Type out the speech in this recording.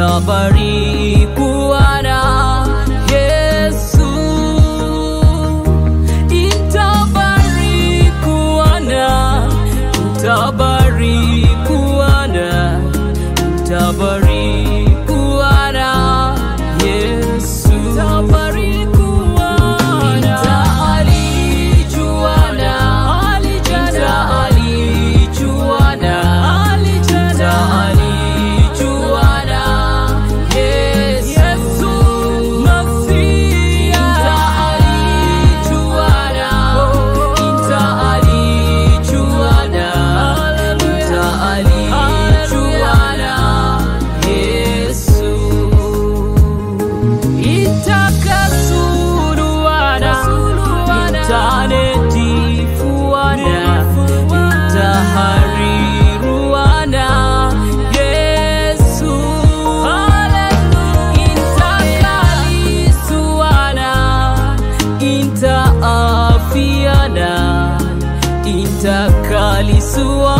Javari intakalisuana Yesu